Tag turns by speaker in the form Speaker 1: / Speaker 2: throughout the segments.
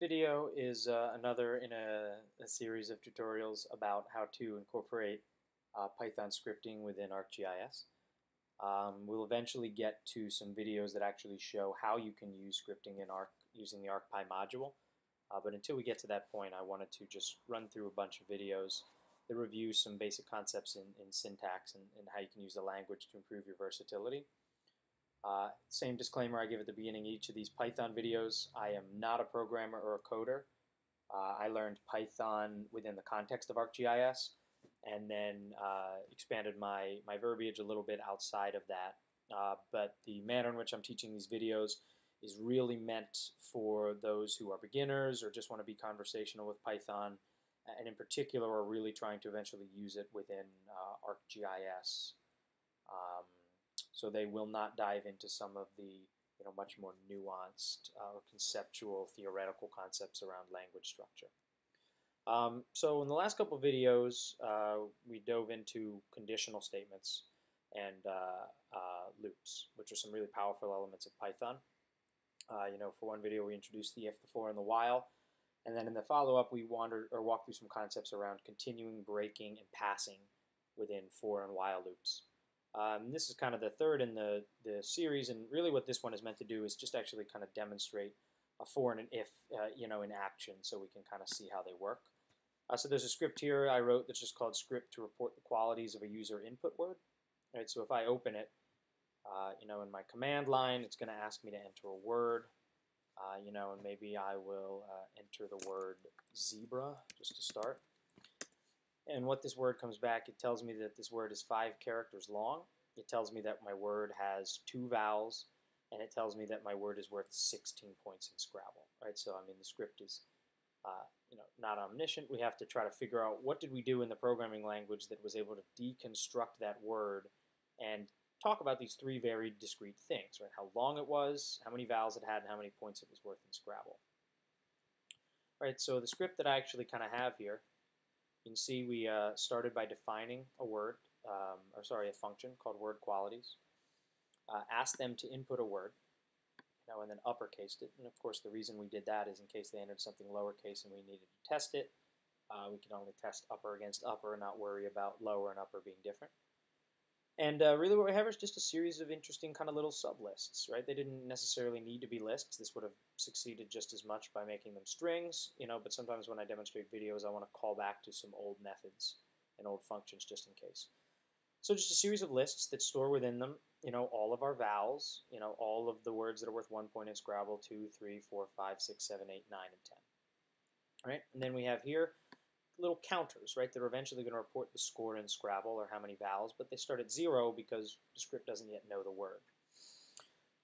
Speaker 1: video is uh, another in a, a, series of tutorials about how to incorporate uh, Python scripting within ArcGIS. Um, we'll eventually get to some videos that actually show how you can use scripting in Arc using the ArcPy module. Uh, but until we get to that point, I wanted to just run through a bunch of videos that review some basic concepts in, in syntax and, and how you can use the language to improve your versatility. Uh, same disclaimer I give at the beginning each of these Python videos. I am not a programmer or a coder. Uh, I learned Python within the context of ArcGIS and then uh, expanded my, my verbiage a little bit outside of that. Uh, but the manner in which I'm teaching these videos is really meant for those who are beginners or just want to be conversational with Python and in particular are really trying to eventually use it within uh, ArcGIS. Um, so they will not dive into some of the you know much more nuanced uh, conceptual theoretical concepts around language structure. Um, so in the last couple videos, uh, we dove into conditional statements and uh, uh, loops, which are some really powerful elements of Python. Uh, you know, for one video, we introduced the if, the for, and the while. And then in the follow-up, we wandered or walked through some concepts around continuing, breaking, and passing within for and while loops. Um, this is kind of the third in the, the series, and really what this one is meant to do is just actually kind of demonstrate a for and an if, uh, you know, in action, so we can kind of see how they work. Uh, so there's a script here I wrote that's just called script to report the qualities of a user input word. Right, so if I open it, uh, you know, in my command line, it's going to ask me to enter a word, uh, you know, and maybe I will uh, enter the word zebra just to start. And what this word comes back, it tells me that this word is five characters long. It tells me that my word has two vowels, and it tells me that my word is worth 16 points in Scrabble, right? So, I mean, the script is, uh, you know, not omniscient. We have to try to figure out what did we do in the programming language that was able to deconstruct that word and talk about these three very discrete things, right? How long it was, how many vowels it had, and how many points it was worth in Scrabble. Right, so the script that I actually kind of have here you can see we uh, started by defining a word, um, or sorry, a function called word qualities. Uh, asked them to input a word, you know, and then uppercased it. And of course, the reason we did that is in case they entered something lowercase and we needed to test it, uh, we can only test upper against upper and not worry about lower and upper being different. And uh, really what we have is just a series of interesting kind of little sublists, right? They didn't necessarily need to be lists. This would have succeeded just as much by making them strings, you know, but sometimes when I demonstrate videos, I want to call back to some old methods and old functions just in case. So just a series of lists that store within them, you know, all of our vowels, you know, all of the words that are worth one point in Scrabble, two, three, four, five, six, seven, eight, nine, and 10. All right, and then we have here little counters, right? They're eventually going to report the score in Scrabble or how many vowels, but they start at zero because the script doesn't yet know the word.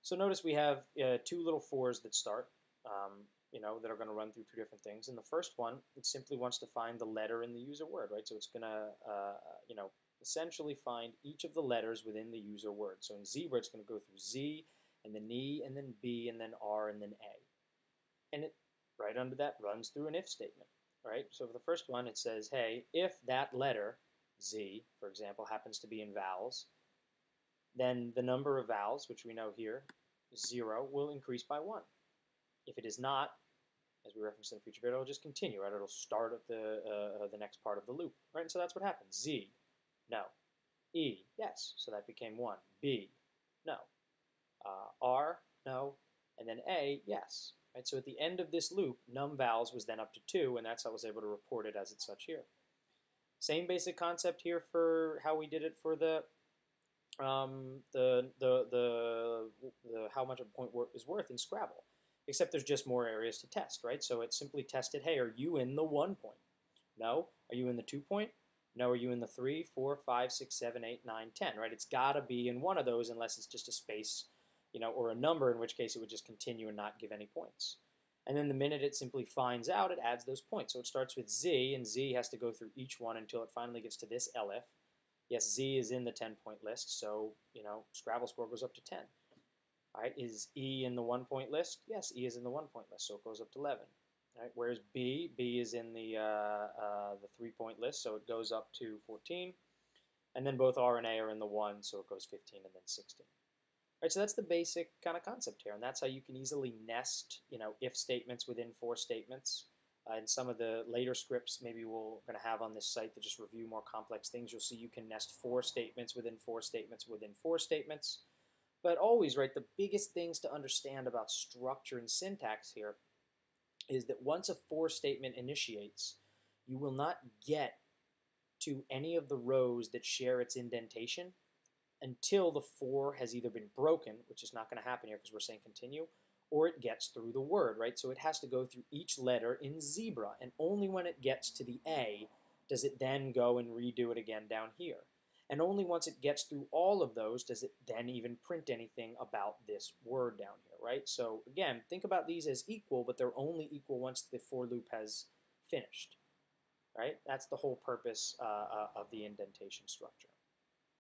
Speaker 1: So notice we have uh, two little fors that start, um, you know, that are going to run through two different things. And the first one, it simply wants to find the letter in the user word, right? So it's going to, uh, you know, essentially find each of the letters within the user word. So in Zebra, it's going to go through Z, and then E, and then B, and then R, and then A. And it, right under that, runs through an if statement right? So for the first one, it says, hey, if that letter, Z, for example, happens to be in vowels, then the number of vowels, which we know here, 0, will increase by 1. If it is not, as we referenced in the future video, it'll just continue, right? It'll start at the, uh, the next part of the loop, right? And so that's what happens. Z, no. E, yes, so that became 1. B, no. Uh, R, no. And then A, yes. Right, so at the end of this loop, num vowels was then up to 2, and that's how I was able to report it as it's such here. Same basic concept here for how we did it for the um, the, the, the, the how much a point is worth in Scrabble, except there's just more areas to test, right? So it simply tested, hey, are you in the 1 point? No. Are you in the 2 point? No. Are you in the 3, 4, 5, 6, 7, 8, 9, 10, right? It's got to be in one of those unless it's just a space you know, or a number, in which case it would just continue and not give any points. And then the minute it simply finds out, it adds those points. So it starts with Z, and Z has to go through each one until it finally gets to this elif. Yes, Z is in the 10-point list, so, you know, Scrabble score goes up to 10. All right, is E in the one-point list? Yes, E is in the one-point list, so it goes up to 11. All right, where's B? B is in the, uh, uh, the three-point list, so it goes up to 14. And then both R and A are in the 1, so it goes 15 and then 16. Right, so that's the basic kind of concept here, and that's how you can easily nest, you know, if statements within for statements. Uh, in some of the later scripts, maybe we're going to have on this site to just review more complex things. You'll see you can nest for statements within for statements within for statements. But always, right, the biggest things to understand about structure and syntax here is that once a for statement initiates, you will not get to any of the rows that share its indentation until the for has either been broken, which is not going to happen here because we're saying continue, or it gets through the word, right? So it has to go through each letter in zebra, and only when it gets to the A does it then go and redo it again down here. And only once it gets through all of those does it then even print anything about this word down here, right? So again, think about these as equal, but they're only equal once the for loop has finished, right? That's the whole purpose uh, uh, of the indentation structure.